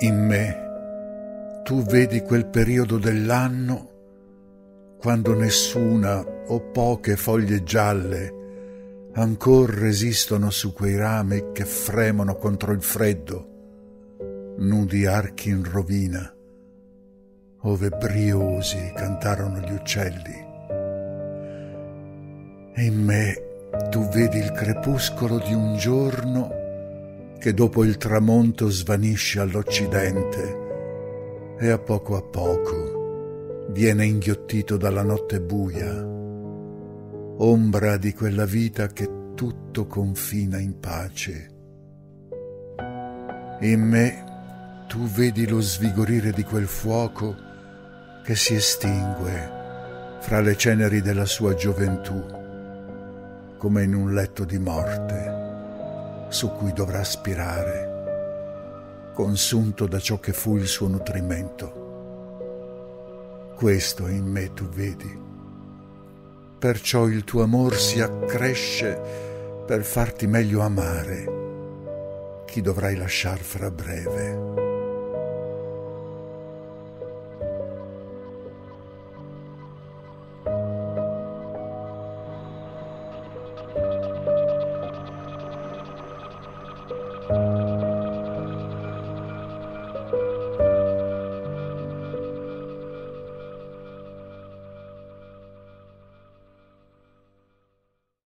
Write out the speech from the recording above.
In me tu vedi quel periodo dell'anno quando nessuna o poche foglie gialle ancor resistono su quei rami che fremono contro il freddo, nudi archi in rovina, ove briosi cantarono gli uccelli. E in me tu vedi il crepuscolo di un giorno che dopo il tramonto svanisce all'occidente e a poco a poco viene inghiottito dalla notte buia, ombra di quella vita che tutto confina in pace. In me tu vedi lo svigorire di quel fuoco che si estingue fra le ceneri della sua gioventù, come in un letto di morte su cui dovrà aspirare, consunto da ciò che fu il suo nutrimento. Questo in me tu vedi. Perciò il tuo amor si accresce per farti meglio amare chi dovrai lasciar fra breve.